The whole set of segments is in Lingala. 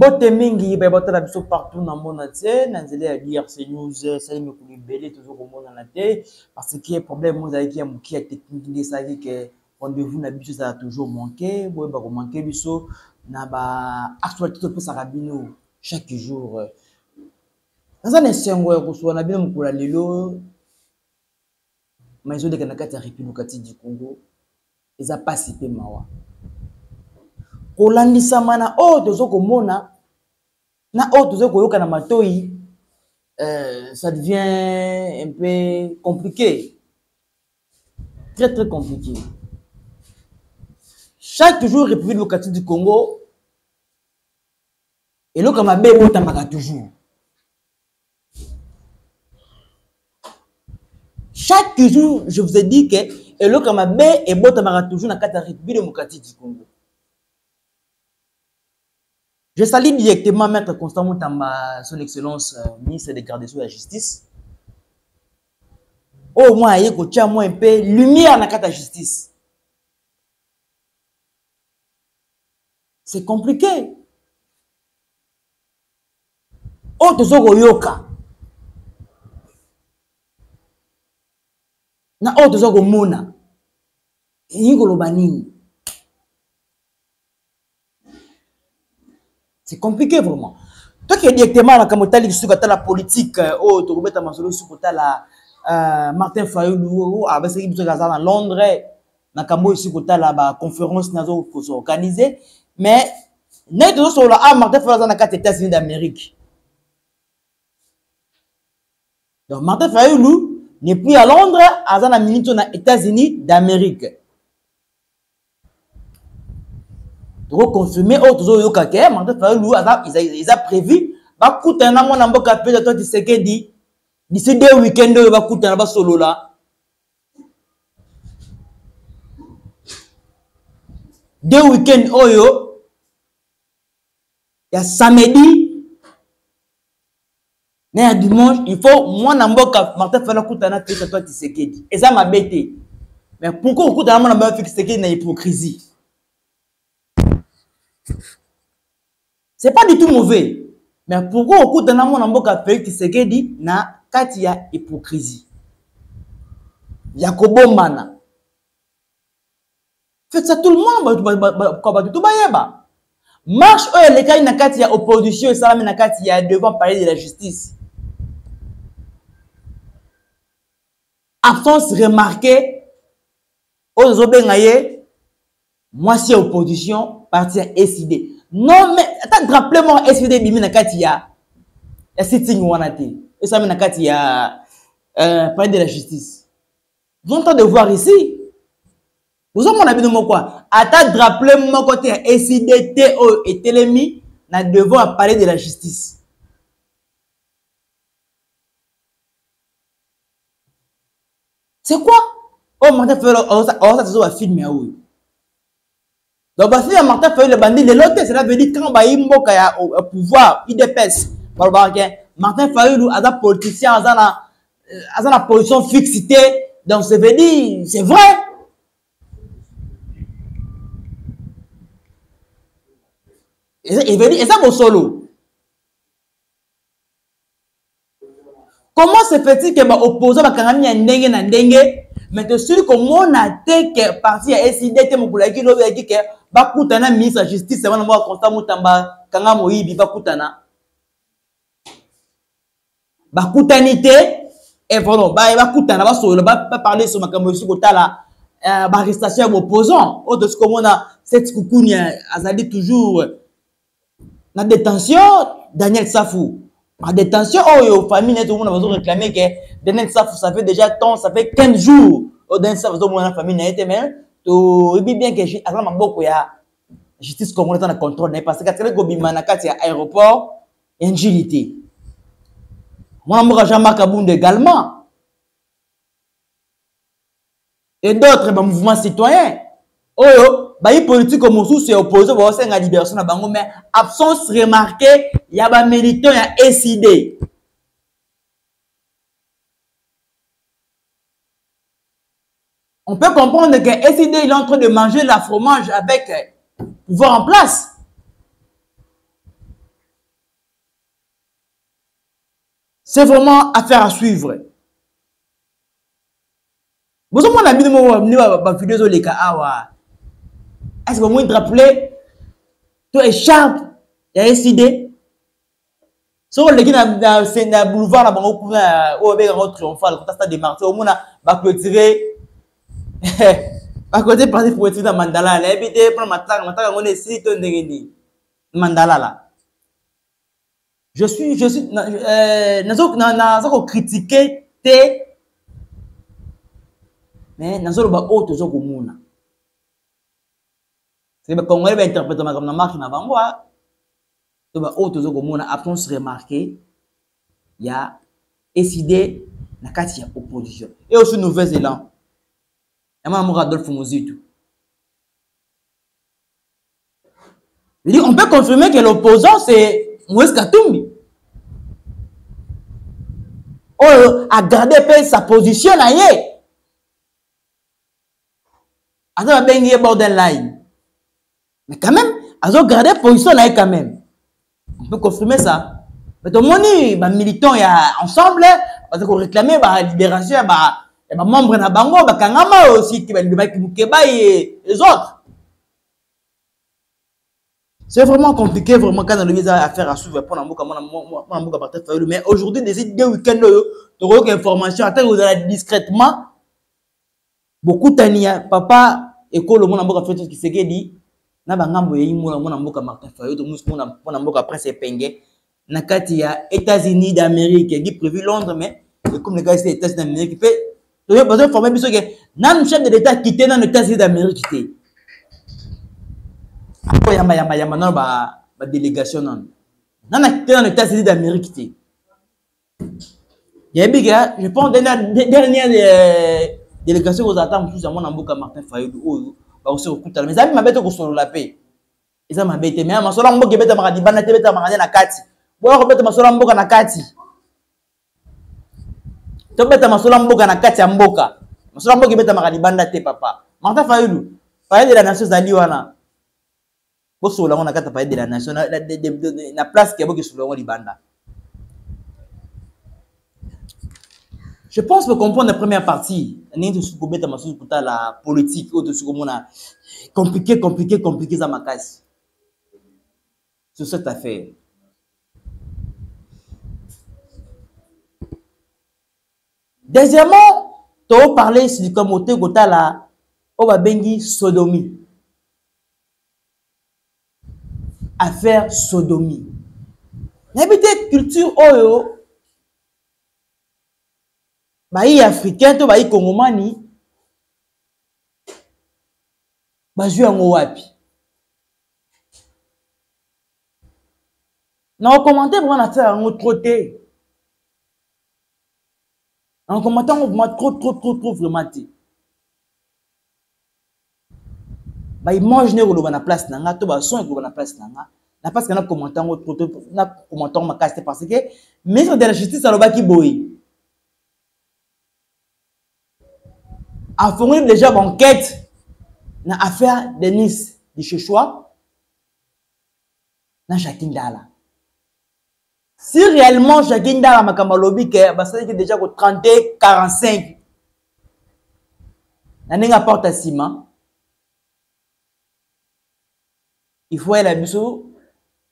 mbote mingi baye batala biso partout na mona te na nzela ya drc news esali mikolo ebele tozo komonana te parce que problème oyo ezalaki ya moke ya technique nde esalaki ke rendez-vous na biso ezala toujours manke boyeba komanke biso na baactualité topesaka bino chaque jour naza na esengo ya kosula na bino mokolo ya lelo ma ezoleka na kati ya repilukati du congo eza mpasi mpe mawa kolandisama na oyo tozo komona na oyo tozo koyoka na matoi euh, ça devient un peu compliqué très très compliqué chaque jour république locative du congo eloko mabe ebotamaka toujours chaque jour je vous ai dit que eloko ya mabe ebotamaka toujours na kati ya république démocratique du congo je salue directement maître constant motamba son excellence euh, ministre de garde sceaux ya justice oyo mwa aye kotya mwa mpe lumière na kati ya justice c'est compliqué oyo tozo koyoka na oyo toza komona elingi koloba nini c'est compliqué vraiment toke directement na makambo etali lisusu ata na politike euh, oyo oh, tokobeta masolo lisusu kotala euh, martin fayulu oyo oh, oh, abasaki biso aza na londres makambo oyo esi kotala baconférence nazo kosorganize mais nde tozosolola a ah, martin fayol aza na kati états-unis d'amérique donc martin fayulu depuis à londres aza na minute na états-unis d'amérique tokoconfirme oyo tozoyoka ke martin fayulu eza prévu bakutana na mwana mboka mpe to tisekedi d'ici deux week-end oyo bakutana basolola de weekend oyo ya samedi na ya dimanche il faut mwana mboka martin fala kutana te tatwa tisekedi eza mabe te mais pourquoi okutana mwana mboka tisekedi na hypocrisie C'est pas du tout mauvais. Mais pourquoi okuta na mwana mboka Felix Tshisekedi na kati ya hypocrisie ya kobombana fetisa tout le monde bato to bayeba marche oyo elekaki na kati ya opposition esalami na kati ya devant palais de la justice absence remarquée oyo ozo benga ye mwasi ya opposition parti ya ecd non mais ata draple moko ecd ebimi na kati ya ya sitting wana te esami na kati ya euh, palais de la justice ont temps de voir ici bozomona bino moko ata draple moko te ya ecd te oyo etelemi na devant ya palais de la justice c'est quoi oyo oh, martin fayol aosa tozo bafilme ya oyo donc bafilme ya martin fayol ebandi lelo te cela veut dire quand bayi mboka ya pouvoir udps balobaka ke martin fayulu aza politicien aza na euh, aza na position fixe te donc ça veut dire c'est vrai eza bosolo Comment se fait-il que ba opposants bakangami ya ndenge na ndenge mais tosili komona te ke parti ya SID te mokolo yaki lobi yaki ke bakutana ministre ya justice wana moko Constant Mutamba kanga moyibi bakutana bakutani te e pardon bakutana basolola baparle so makambo esuki kotala euh, baarrestation ya baopposant oyo tosi komona cette kukuni azali toujours na detention daniel safu na detention oyo oh, famille neti omona bazo réclame ke daniel safu ça fait déjà temps ça fait 15 jours oyo oh, daniel safu azomona na famille na ye te mais toyebi bien ke aza na maboko ya justice congolais eza na contrôle na ye parce que atikali kobima na kati ya aéroport ya njili te mwana mboka jean marc abunda également et d'autres ba mouvement citoyen oyo bayi politike mosusu ya opposé baosenga libération na bango mais absence remarqué ya ba militant ya ecd on peut comprendre que ecd il est en train de manger la fromage avec euh, pouvoir en place c'est vraiment affaire à suivre Bozo mona bino moko ni ba ba vidéos au leka awa. Est-ce que vous rappelez to écharpe ya SID soki oleki na boulevard na bango kuna oyo obeka yango triomphal kota stade de marti omona baclotire baclotire parti poétique na mandalala nayebi te mpona mataka mataka yango na esili to ndenge nini mandalala Je suis, je suis, euh, naza ko critiquer te, mais nazo loba oyo oh, tozo komona. C'est ba Congolais ba interprète makambo na marque na bango, ah. to ba oyo oh, tozo komona après on se remarquer ya SID na kati ya opposition. Et aussi Nouvelle-Zélande. Ya mama moko Adolphe Muzitu. Dit, on peut confirmer que l'opposant c'est Moïse Katumbi. Oyo a gardé pe sa position na ye. Aza babengi ye borderline. Mais quand même, azo garder position na ye quand même. On peut confirmer ça. Mais tomoni ba militants ya ensemble baza ko réclamer ba libération ya ba ya ba membres na bango bakangama aussi ki balibaki mukeba et les autres. C'est vraiment compliqué, vraiment, quand on a affaire à suivre pour Namboka, Namboka Martin Fayulu. Mais aujourd'hui, des deux week-ends, tu as information, attends, vous allez discrètement, beaucoup tania, papa, et quoi le monde Namboka Fayulu qui s'est dit, na bangambo ya imona mona mboka Martin Fayulu, mona mboka Prince Epenge, na kati ya états-unis d'amérique egi prévu londres mais ekomi na kati ya états-unis d'amérique mpe bazoforme biso ke nanu chef de l'état akite nanu états-unis d'amérique te mpo yambayambayamba nano badélégation nano nanu akite nanu états-unis d'amérique te yayebi ke je pense dernière euh, délégation ekozala ta mosusu ya mwana mboka martin fayulu oyo bakosi kokutana mais ezali mabe te kosolola mpe eza mabe te mais masolo ya mboka ebetamaka libanda te ebetamaka nde na kati boya kobeta masolo ya mboka na kati tobeta masolo ya mboka na kati ya mboka masolo ya mboka ebetamaka libanda te papa martin fayulu palais de la nation ezali wana bosolola yango na kati ya palais de la nation na place ke bokesolola yango libanda je pense que comprendre la première partie ndenge tosuki kobeta masusu kotala politique oyo tosuki komona compliqué compliqué compliqué eza makasi sur cette affaire deuxièmement toparle likambo te kotala oyo babengi sodomie affaire sodomi nayebi te culture oyo bayi africain to bayi kongomani bazwi yango wapi na okomante vraimen nasala yango tro te na okomante yango vraimen tro tro tro tro vraimen te ba image ne koloba na place na nga to ba son koloba na place na nga na parce que na commentant ngo trop trop na commentant makasi te parce que ministre de la justice alobaki boye afongoli déjà banquête na affaire denis dichochois na jacquin dala si réellement jacqui ndala makambo alobi ke basalaki déjà ko 32 45 na ndenge aporte ya nsima il faut yela biso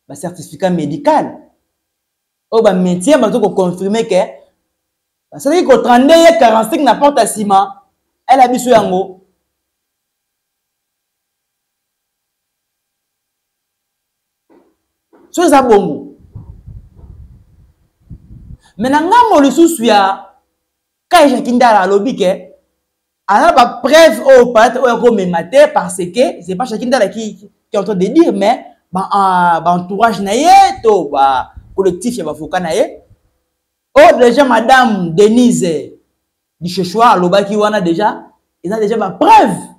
bacertificat médical oyo bamédecin bazo koconfirme ke basalaki ko 32 ye 45 na porte ya nsima ayela biso yango soki eza bongo me na ngambo lisusu ya kaisha kindala alobi ke aza bapreuve oyo oh, palate oyo akomema te parce que c'est pas shakindala qui, qui est en train de dire mais baentourage ba, ba na ye to bacollectif ya bavoka na ye o oh, déjà madame denise disheshwa alobaki wana déjà eza déjà bapreuve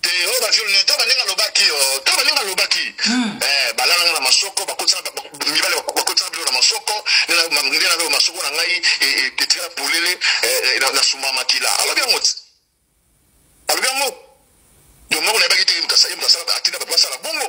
te oyo baviole ne to baninga alobaki to baninga alobaki balalanga na masoko mibale bakotisaka bilo na masoko nde nabe masoko na ngai etikala polele nasumba makila alobi yango ti alobi yango domoko nayebaki te atinda bato basala bongo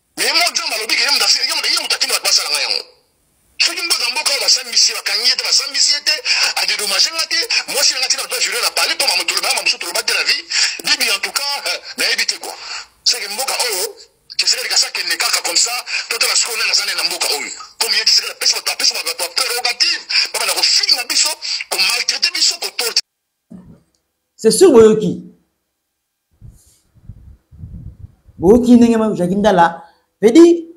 ye mo jomba alobi ke ye moto asili ye moto ye moto atindi bato basala ngai yango soki mboka mboka oyo basambisi ye bakangi ye te basambisi ye te adedomage nga te mwasi na nga tina bato bajure na pale mpo mamotoloba ya mamosusu toloba te na vie bibi en tout cas euh, nayebi te kua seke mboka oyo tshisekedi kasi akende kaka comme ça totala sikoyo nani aza nde na mboka oyo comme ye tshisekedi apesa bato apesa bato bato baprerogative babanda kofinga biso komaltraite biso kotorti c'est sûr boyoki boyoki ndenge jaki ndala pedi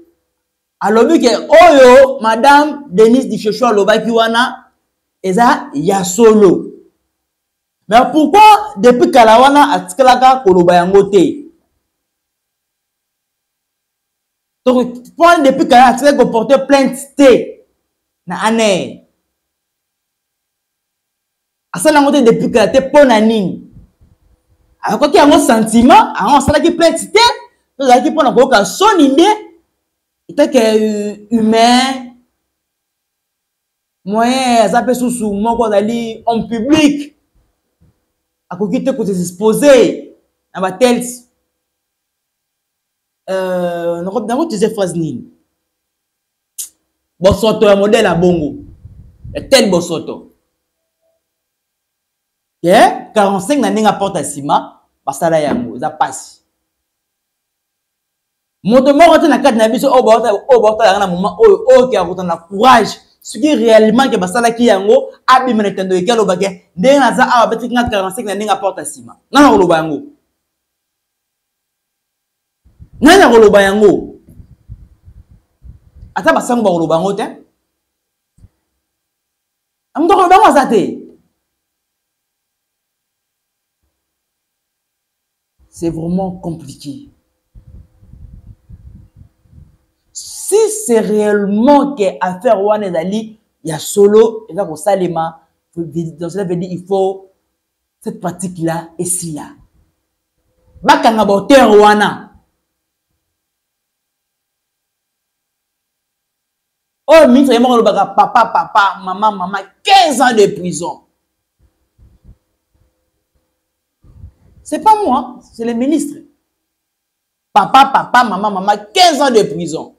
alobi ke oyo madame denise dishosho alobaki wana eza ya solo me pourkui depuis kala wana atikalaka koloba yango te donc mpo depuis kala atikaki koporte plainte te na anee asala yango te depuis kala te mpo na nini ayokoki yango sentiment yango asalaki plainte te tozalaki mpo na koyoka soni nde etake euh, humain moyen aza mpe susu moko azali homme public akoki te kodesexpose na batels euh, nakotize phrase nini bosoto ya modele ya bongo ya tel bosoto ye yeah? 45 na ndenge aporte ya nsima basala yango eza mpasi moto moko te na kati na biso oyo baotalaka yanga na moma oyo oyo ke akota na courage soki réellement ke basalaki yango abima na etando eke aloba ke ndenge naza awa abetaki nga 45 na ndenge aporte ya nsima nga na koloba yango nani akoloba yango ata basango bakoloba yango te moto akoloba yango aza te c'est vraiment compliqué si c'est réellement que affaire wana ezali ya solo eza kosalema dans cela veut dire il faut cette pratique là esila bakanga baauteur wana oyo oh, ministre ye moko alobaka papa papa mama mama 15 ans de prison c'est pas moi c'est le ministre papa papa mama mama 15 ans de prison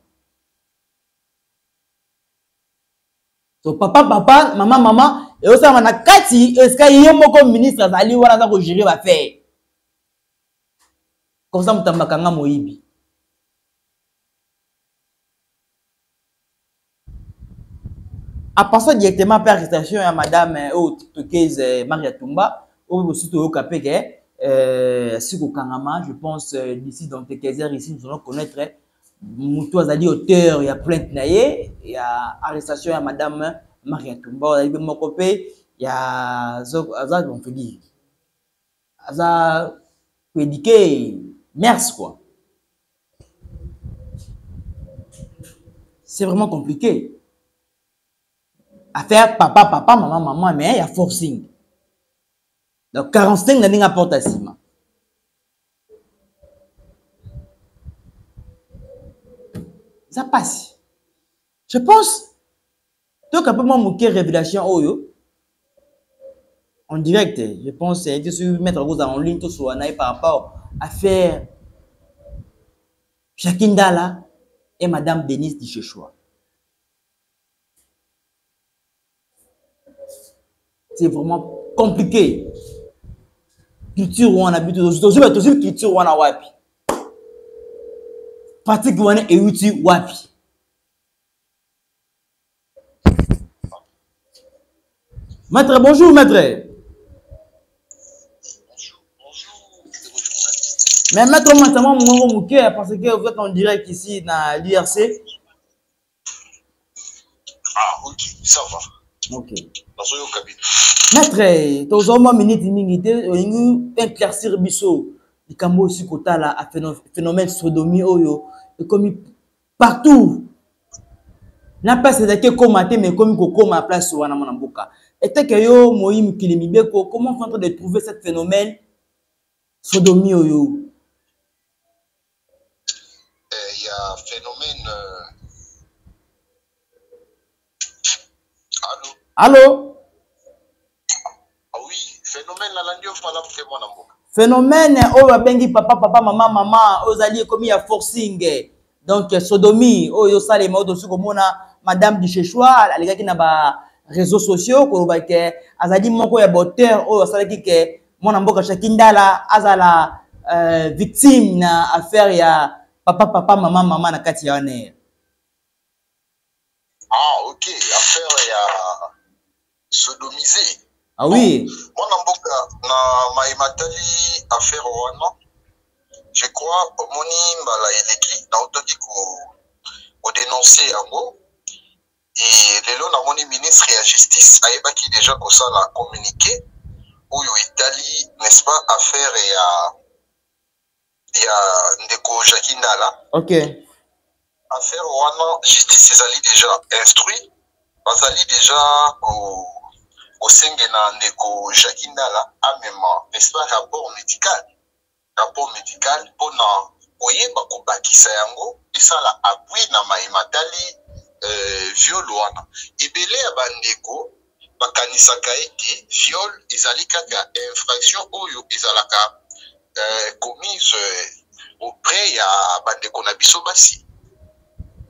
so papa papa mama mama eosalama na kati esika ye moko ministre azali wana aza kogere bafere komsa moto ambakanga moyibi apasa directement mpe arrestation ya madame eh, oyo tiktokese eh, maria tumba oyo bosusu toyoka mpe ke eh, si kokangama je pense d'ici dans quelques heures ici nous allons connaître mutu azali auteur ya plainte na ye ya arrestation ya madame maria tumba azali mpe moko mpe ya aza donfedi aza koedike merce quoi c'est vraiment compliqué affaire papa papa mama mama mais ya forcing donc 45 na ndenge aporte nsima eza mpasi je pense toyoka mpe mwa moke révélation oyo en direct je pense ayete soki maître akozala en ligne tosolola na ye par rapport à faire jacqui ndala et madame denise dichechoi c'est vraiment compliqué culture wana bi tozwi bato tozwi culture wana wapi pratique wana euti wapi maître bonjour maître mais maître matama mongo moke parce que vous êtes en direct ici na l'irc Ah, ok, ça va. Ok. Nazoyoka bino. Maître, tozwa mwa miniti mingi te olingi éclaircir biso likambo oyo si kotala phénomène sodomi oyo ekomi partout na place ezalaki ekóma te mais ekomi kokóma place wana mwana mboka eteke yo moyi mokili mibeko comment centre de trouver cette phénomène sodomi oyo eh, ya phénomène allo euh, allo ah oui phénomène nalandi yo fala mpe mwana mboka phénomène oyo babengi papa papa mama mama oyo ezali ekomi ya forcing donc sodomi oyo osalema oyo tosi komona madame duchechoi alekaki na ba réseaux sociaux koloba ke azali moko ya baauteur oyo asalaki ke mwana mboka shaki ndala azala euh, victime na affaire ya papa papa mama mama na kati ya wana ah ok affaire ya sodomise ah oui mwana mboka na mai matali affaire wana je crois omoni mbala eleki nautoki kodenonse yango Et lelo namoni ministre ya justice ayebaki deja kosala communiqué oyo etali n'est-ce pas affaire ya ya ndeko Jackie Ndala. OK. Affaire wana justice ezali deja instruit, bazali deja ko kosengela ndeko Jackie Ndala amema n'est-ce pas rapport médical. na pont medical mpo na koyeba kobakisa yango esala appui na maye matali euh, viol wana ebele ya bandeko bakanisaka ete viol ezali kaka infraction oyo ezalaka euh, commise euh, auprès ya bandeko na biso basi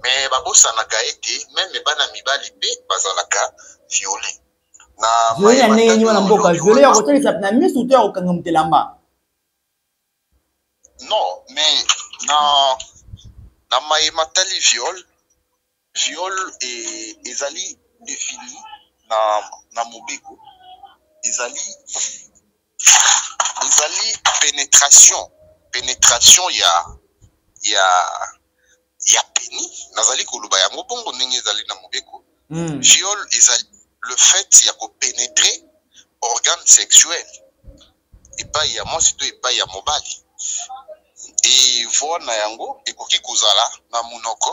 me babosanaka ete meme bana mibali mpe bazalaka viole na viole ya ndenge nini wana mboka viole ya kotalisa na misu to ya kokanga motelamba non mais na na maye matali viol viol e, ezali defini na na mobeko ezali ezali penetration penetration ya ya ya peni nazali koloba yango bongo ndenge ezali na mobeko mm. viol ezali le fait ya kopénétrer organe sexuel epai ya mwasi to epai ya mobali e voi na yango ekoki kozala na monoko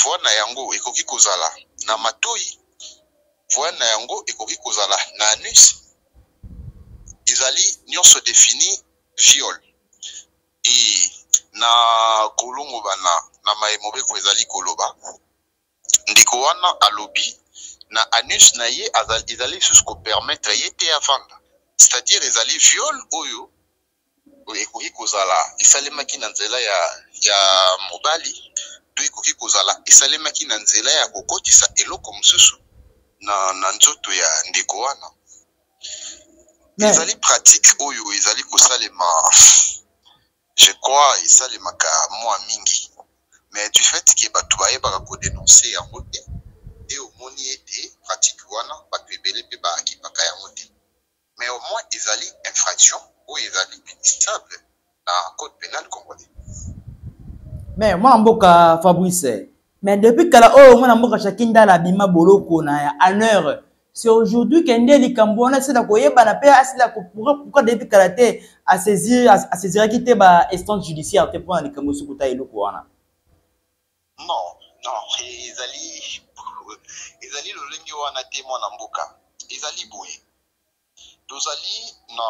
voi na yango ekoki kozala na matoi voi na yango ekoki kozala na anus ezali nyonso defini viol e na kolongobana na maye mobeko ezali koloba Ndeko wana alobi na anus na ye ezali lisusu ko permettre ye te avanda. C'est à dire ezali viol oyo ekoki kozala esalemaki na nzela ya ya mobali to ekoki kozala esalemaki na nzela ya kokotisa eloko mosusu na na nzoto ya ndeko wana. Ezali pratique oyo ezali kosalema. Je crois esalemaka mua mingi mais du fait que batu bayebaka ko denoncer yango te nde omoni ete pratique wana batu ebele pe ba kipaka yango te mais au moins ezali infraction oyo ezali punissable na code penal congolais. Mais mwana mboka Fabrice mais depuis kala oyo mwana mboka Shakindala abima boloko na ya honneur c'est aujourd'hui que nde likambo wana asila koyebana mpe asila pourquoi debi kala te asaisiraki te ba instance judiciaire te mpo na likambo esu kota eloko wana non non ezali ezali lolenge wana te mwana mboka ezali boye tozali na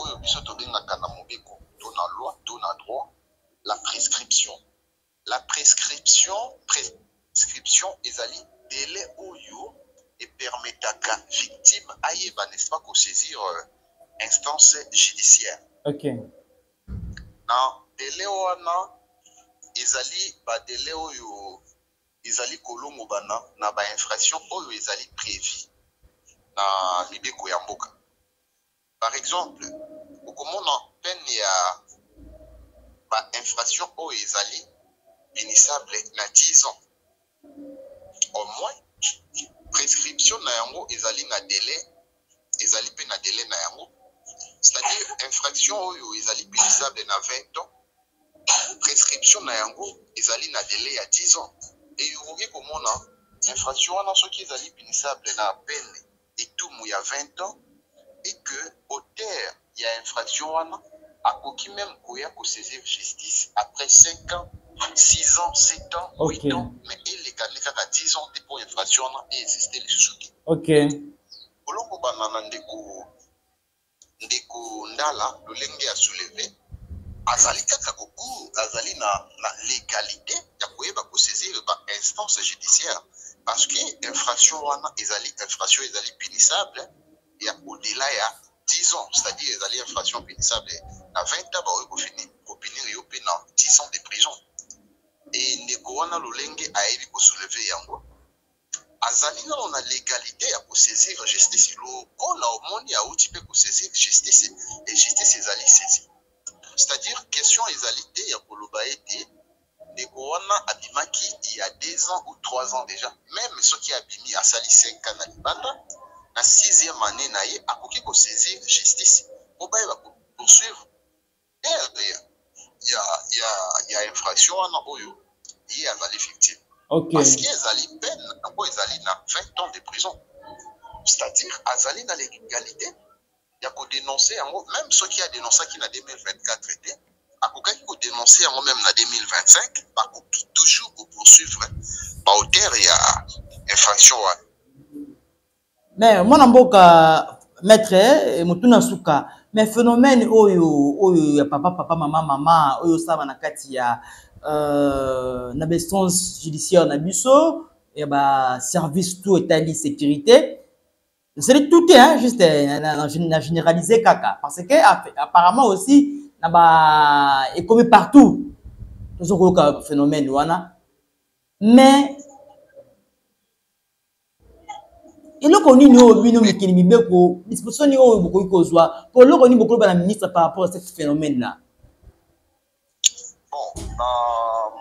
oyo biso tobengaka na mobeko to na loi to na droit la prescription La prescription, prescription ezali délai oyo e permetaka victime ayeba n'est-ce pas ko saisir euh, instance judiciaire. OK. Na délai wana ezali ba délai oyo ezali kolongobana na ba infraction oyo ezali prévu na mibeko ya mboka. Par exemple, okomona peine ya ba infractions oyo ezali punissable na 10 ans. Au moins, prescription na yango ezali na délai, ezali pe na délai na yango. C'est-à-dire, infraction oyo ezali punissable na 20 ans, prescription na yango ezali na délai ya 10 ans. Et okoki komona infraction wana soki ezali punissable na peine etumu ya 20 ans et que auteur ya infraction wana akoki meme koya ko saisir justice après 5 ans 6 ans 7 ans 8 okay. ans mais eleka nde kaka 10 ans te mpo infraction wana eexiste lisusu te okay. olokobana na ndeko Ndeko Ndala, lolenge a soulever, azali kaka ko cours, azali na, na legalite ya koyeba ko saisir ba instances judiciaires parce que infraction wana ezali infraction ezali punissable ya au-delà ya 10 ans, c'est-à-dire ezali infraction punissable na 20 ans, bakoki kofini kopinir yo mpe na 10 ans de prison. E ndeko wana lolenge ayebi ko soulever yango, azali nano na legalite ya kosaisir justice lokola omoni auti mpe kosaisir justice e justice ezali saisi c'est-à-dire question ezali te ya koloba ete ndeko wana abimaki il y a deux ans ou trois ans déjà meme soki abimi asali 5 ans na libanda na sixième année na ye akoki kosaisir justice mpo bayeba poursuivre RDA ya ya ya infraction wana oyo ye azali victime okay. parce que ezali peine yango ezali na 20 ans de prison c'est-à-dire azali na l'égalité ya kodenonse yango même soki adenonsaki na 2024 te akokaki kodenonse yango même na 2025 bakoki toujours kopoursuivre baauteur ya infraction wana mais mwana mboka maître eh, motuna suka mais phénomène oyo oyo ya papa papa mama mama oyo osala na kati ya euh, na bestance judiciaire na biso ya ba service tout etali sécurité c'est tout hein, juste eh, na généraliser kaka parce que apparemment aussi na ba ekomi partout tozokoyoka phénomène wana mais eloko nini oyo bino mikili mibeko disposition nini oyo bokoki kozwa mpo eloko nini bokoloba na ministre par rapport à cette phénomène là bon na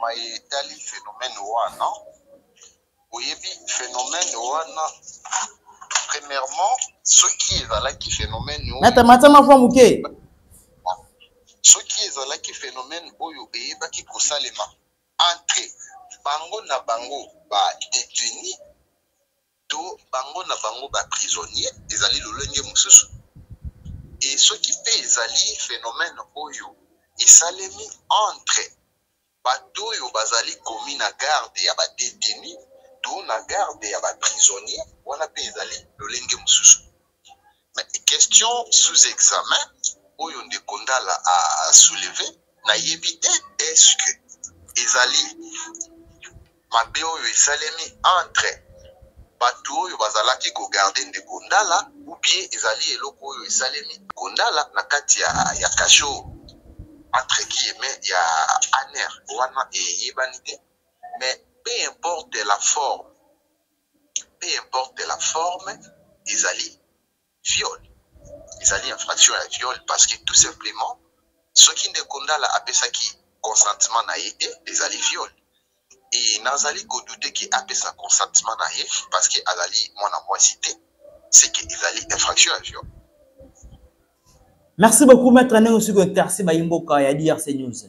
maye etali phénomène wana oyebi phénomène wana premièrement soki ezalaki phénomène natamatama mwa moke soki ezalaki phénomène oyo eyebaki kosalema entre bango na bango ba detenus to bango na bango ba prisonniers ezali lolenge mosusu e soki mpe ezali phénomène oyo esalemi entre bato oyo bazali komi na garde ya ba detenus to na garde ya ba prisonniers wana mpe ezali lolenge mosusu question sous examen oyo ndeko ndala a souleve nayebi te est-ce que ezali mabe oyo esalemi entre bato oyo bazalaki kogarde ndeko ndala ou bien ezali eloko oyo esalemi ndeko ndala na kati ya, ya kasho entre guilleme ya aner wana eyebani te mais peu importe la forme Peu importe la forme, ezali viol. Ezali infraction ya viol parce que tout simplement soki ndeko ndala apesaki consentement na ye te ezali viol e nazali kodoute ke apesa consentement na ye parce que azali mwana mwasi te seke ezali infraction ya viol merci beaucoup maître ndenge osi kointerse bayi mboka ya drc news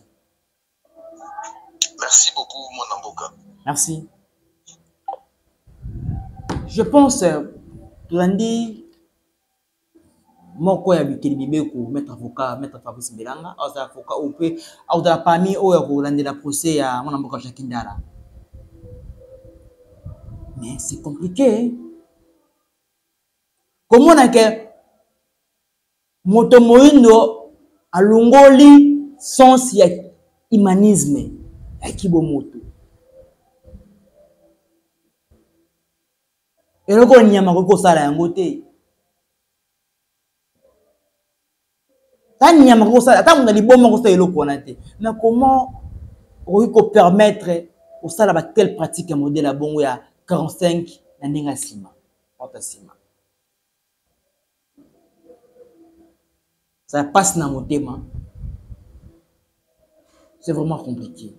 Merci beaucoup, mon amboka. Merci. Je pense, euh, Landy, moko ya bikeli mibeko maître avocat maître fabrice mbelanga azala avocat oyo mpe akozala parmi oyo akolandela procès ya mwana mboka jaki ndala mais c'est compliqué komona ke moto moindo alongoli sens ya humanisme ya kibomoto eloko nyama akoki kosala yango te ata nyama akoki kosala ata moto na liboma akosala eloko wana te na comment okoki kopermettre kosala batele pratique ya modele ya bongo ya 45 na ndenge ya nsima ota nsima ça passe na motema c'est vraiment compliqué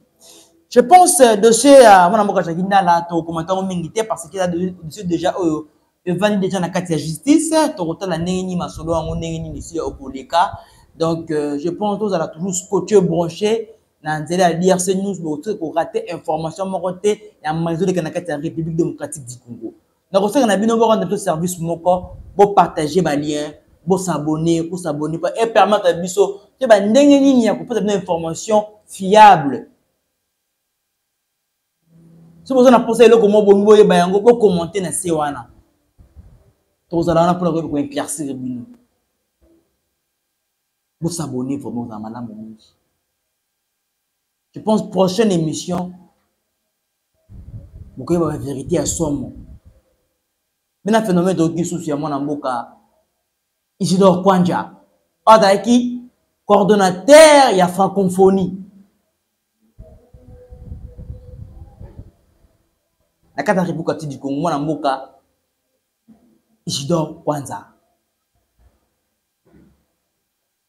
je pense euh, dossier ya mwana mboka jaki ndala tokokoma ntango mingi te parce que eza dossier déjà oyo evandi déjà na kati ya justice tokotala ndenge nini masolo yango ndenge nini esi okoleka donc euh, je pense tozala toujours scotio branché na nzela ya drc news bokoki korate information moko te ya maizoleka na kati ya république démocratique du congo nakosenga na bino bokanda biso service moko bopartage balien bosabone kosabone mpo epermata biso te bandenge nini ya kopesa bino information fiable soki boza na mposa eloko moko bongi boyeba yango bokommente na se wana tokozala wana mpona koyeba koinclarsire bino bosabone vraimen ozala malamu mingi Je pense prochaine émission bokoyeba ba vérité ya somo bena phénomène toyoki lisusu ya mwana mboka isidore kwanja oyo azalaki coordonnateur ya francophonie na kati ya république du congo mwana mboka isidore kwanza